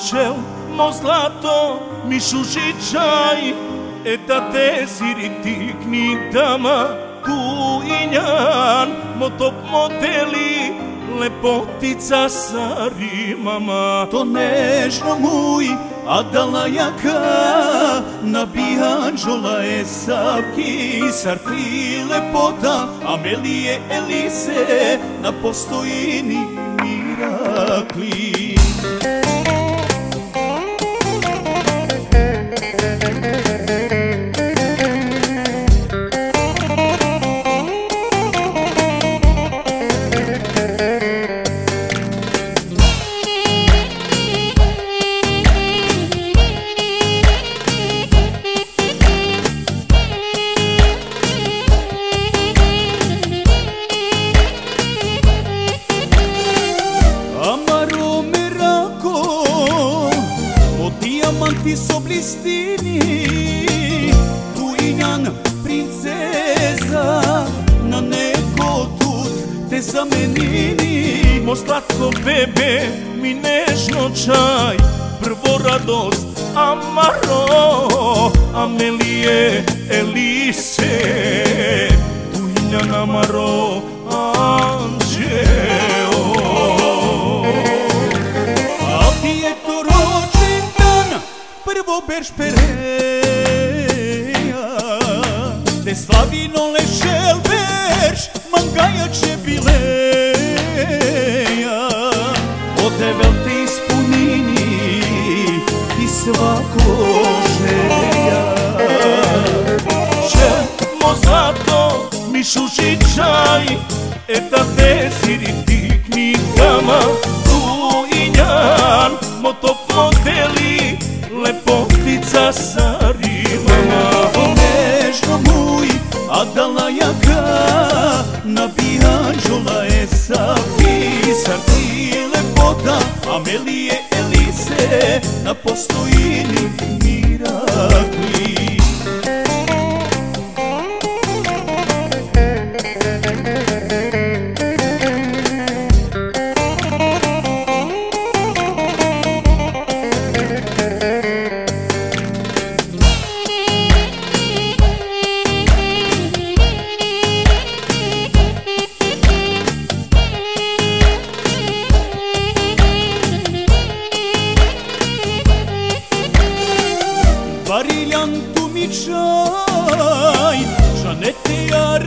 Qel, mo zlato, mi qaj E ta te siritik një dama Tu i njan, mo top modeli Lepotica sari mama To nežno muj, a dala jaka Na bihanđola je savki Sarki lepota, Amelije Elise Na postojini mirakli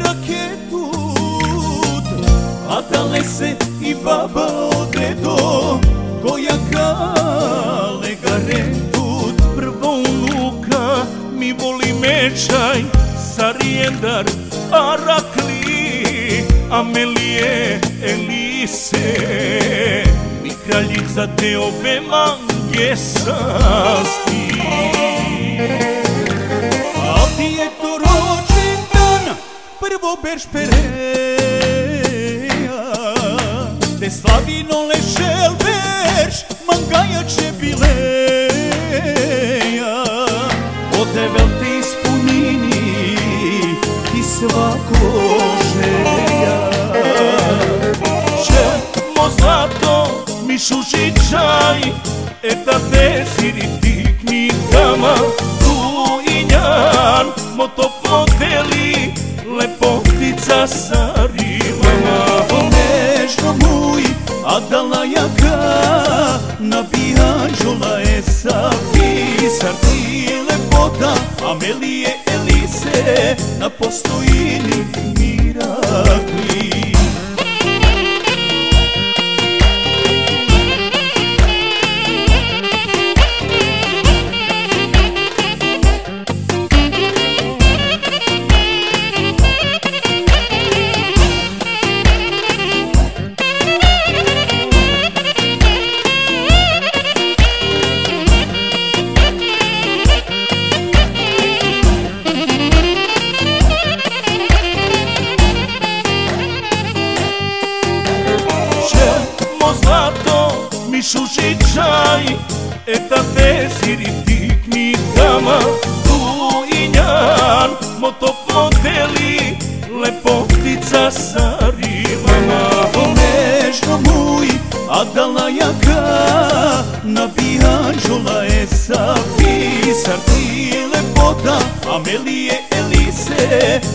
Raketut A dale se i baba odedo Koja kale garetut Prvo unuka mi voli mečaj Sarijendar, Arakli Amelije, Elise. Mi kraljica te ove Prvo berš pereja Te slavino lešel berš Mangaja će bileja. O te ispunini Ti svako želja. Qe, mo zlato, mi shushi qaj E ta te siritik një dama Tu i njan, mo Amelije Elise Na postojini mirakli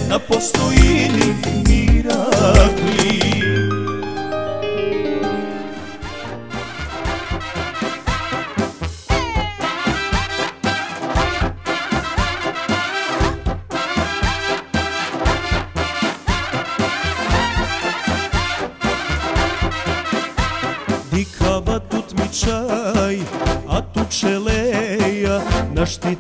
ne postoji ni mirakli Dikava tut mi čaj, a tu čeleja naš ti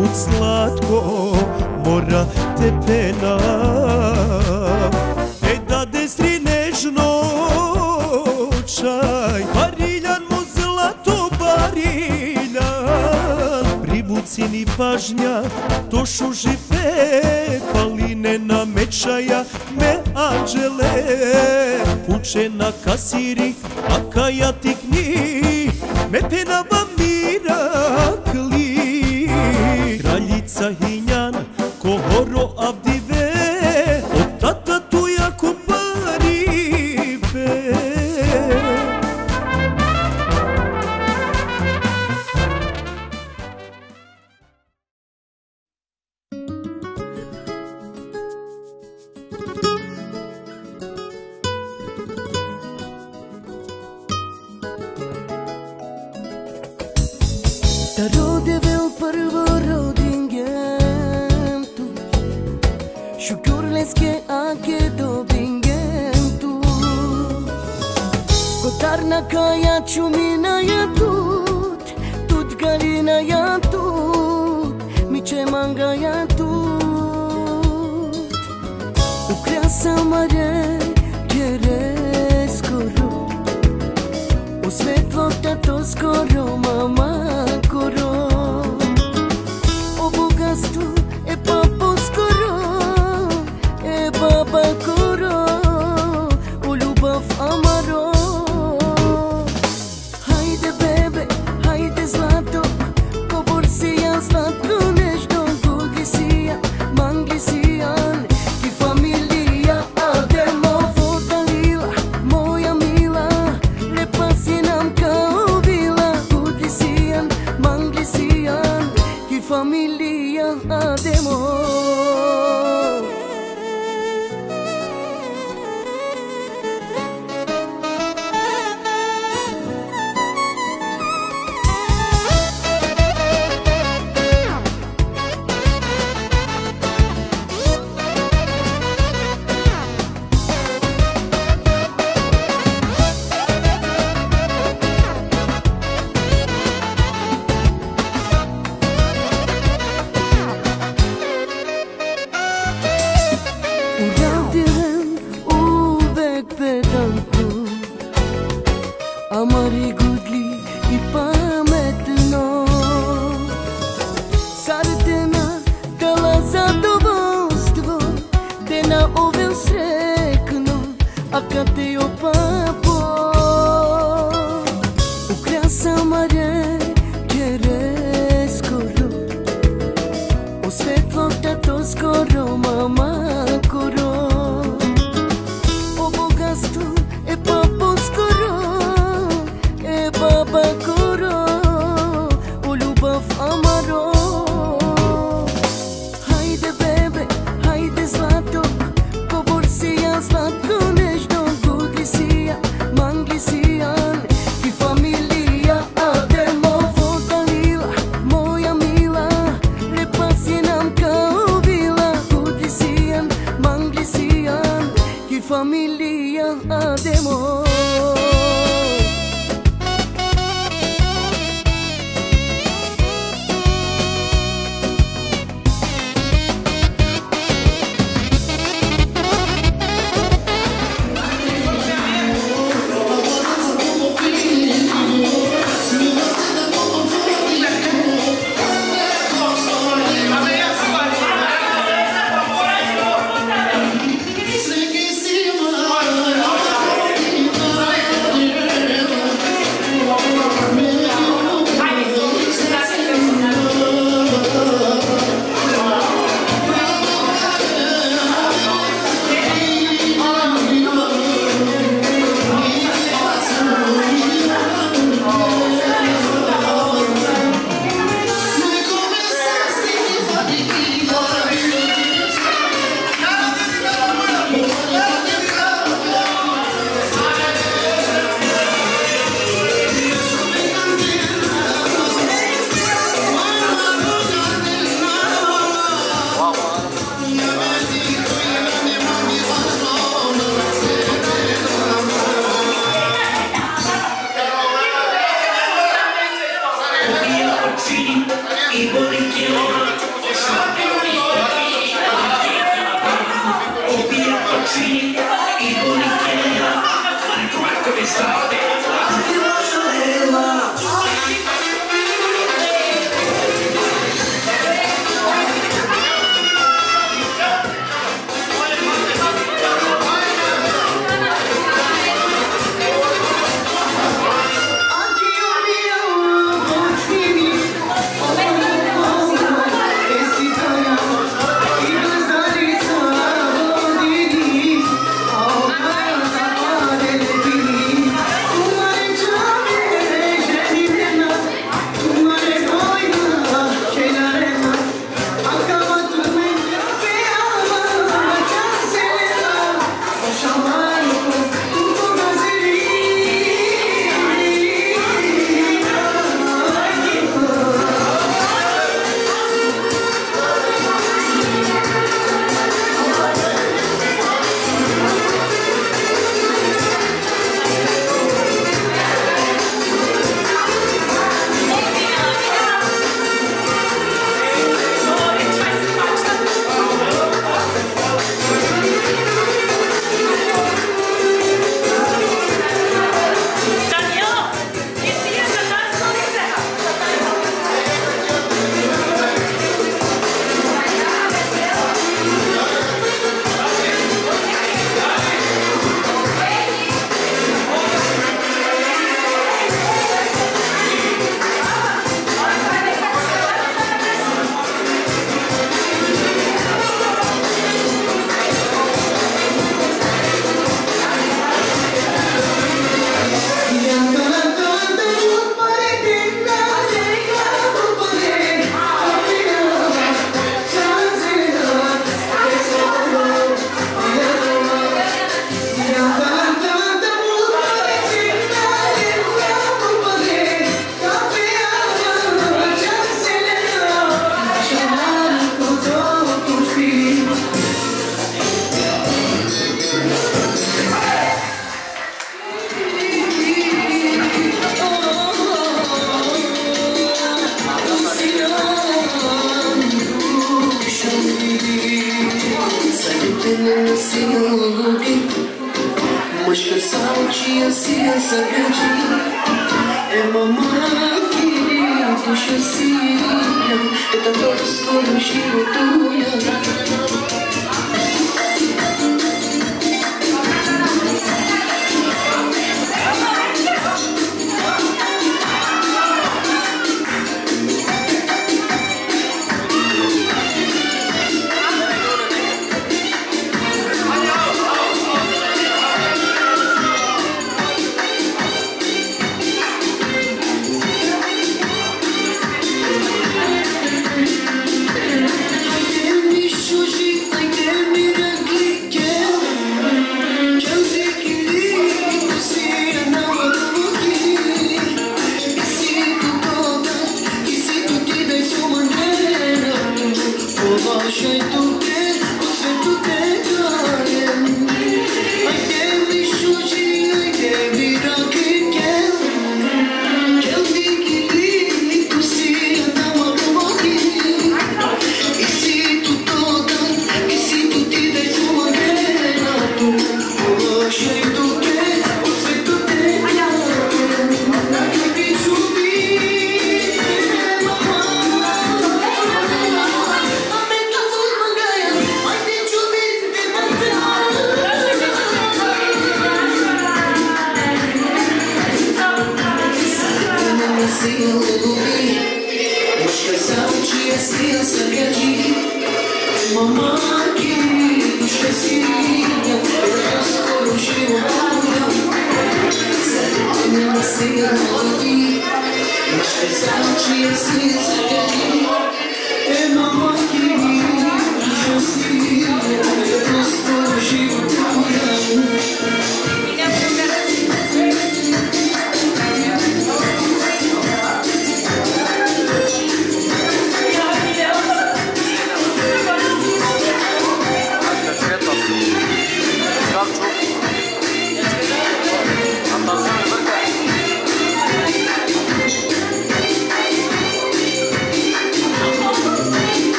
bud slatko, mora te pena. E da desri nežno čaj, bariljan mu zlato bariljan. Pribuci ni pažnja, to šuži pe, paline na mečaja, me anđele. Puče na kasirih, a kajatik njih, me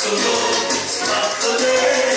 da kasoro, slatko dete,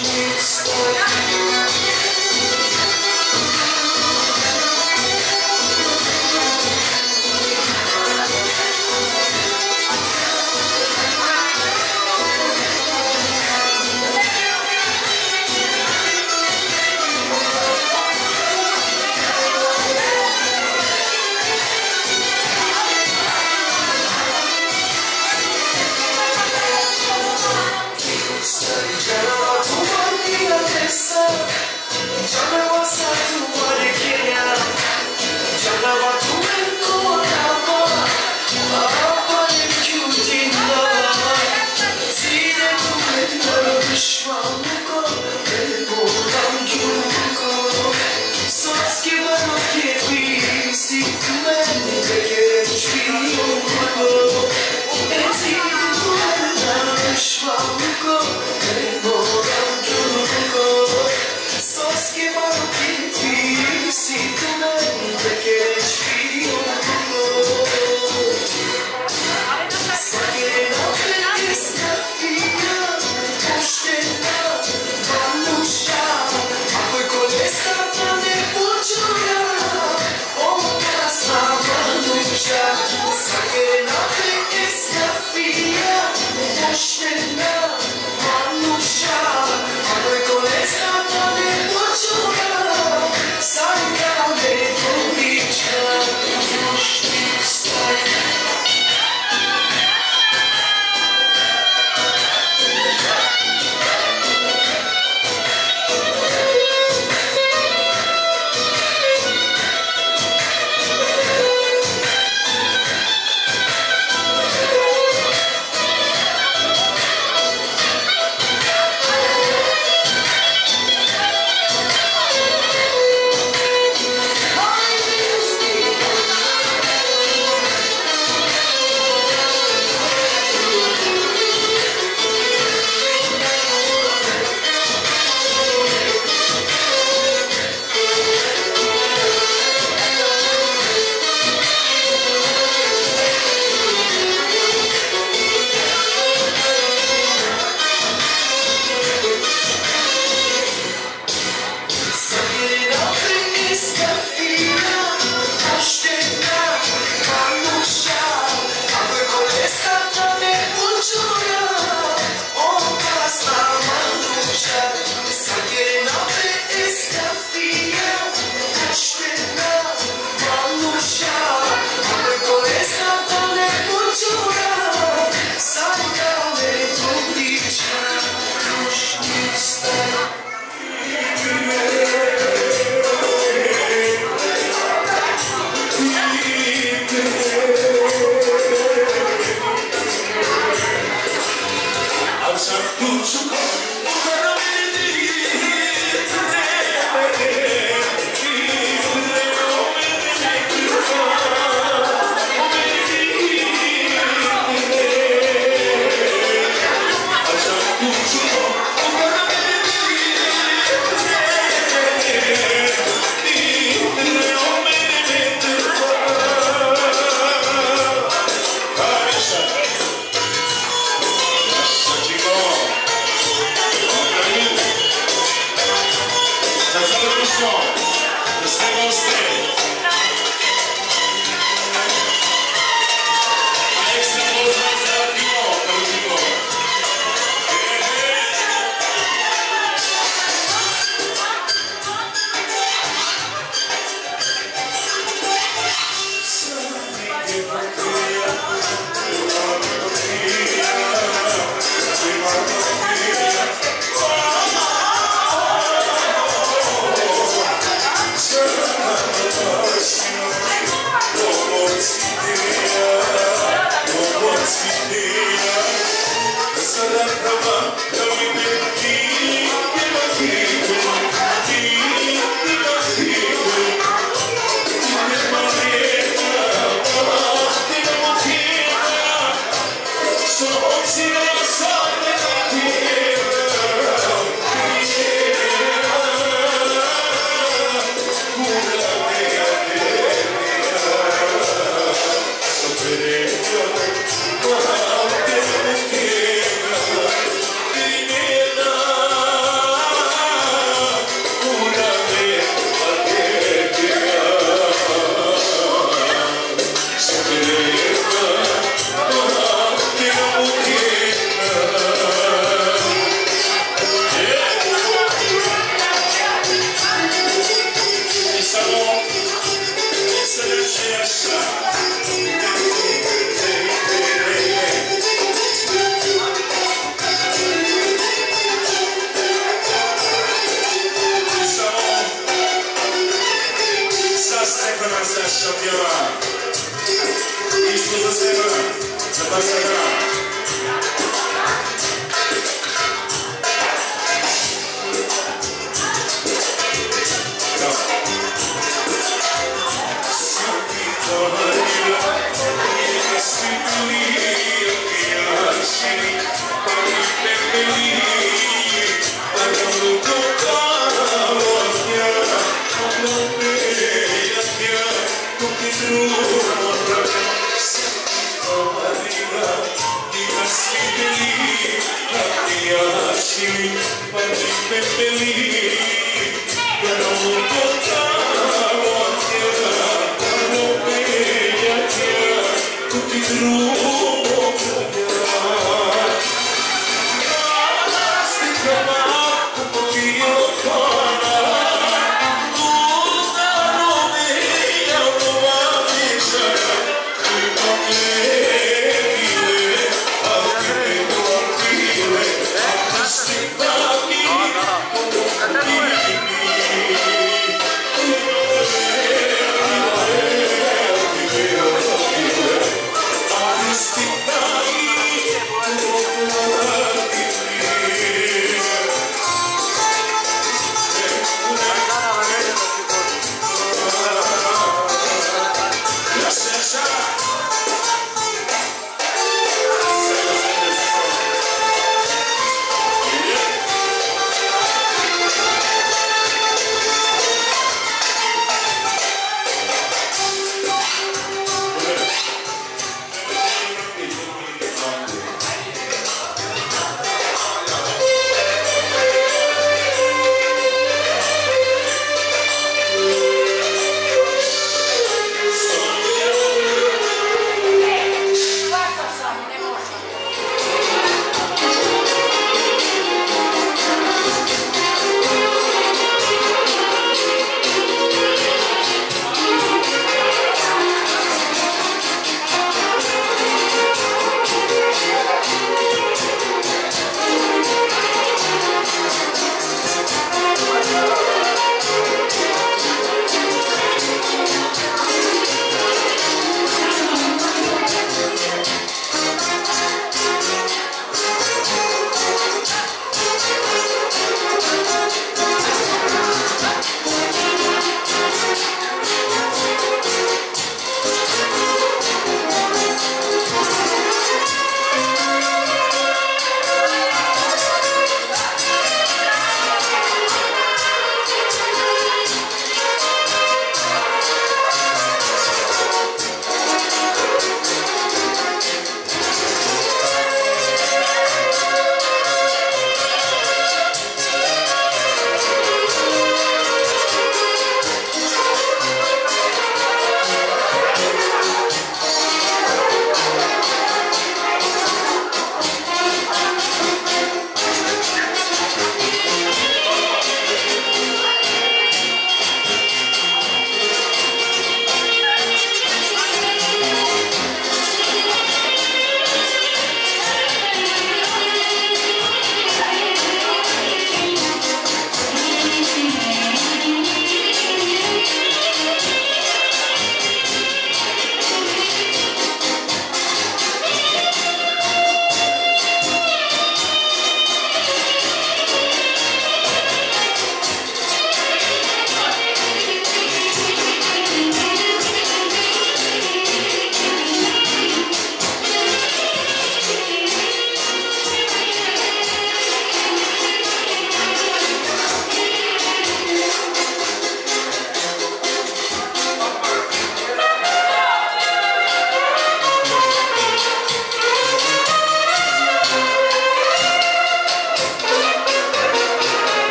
She's